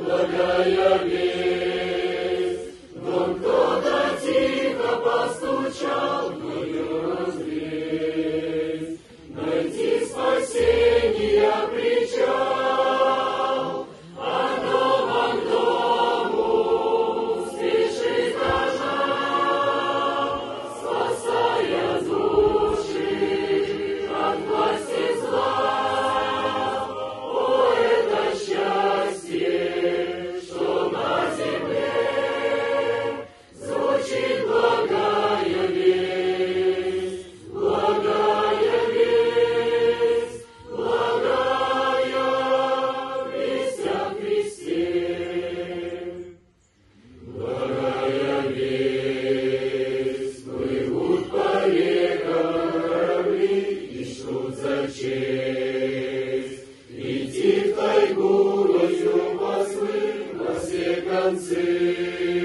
благая весть. can see.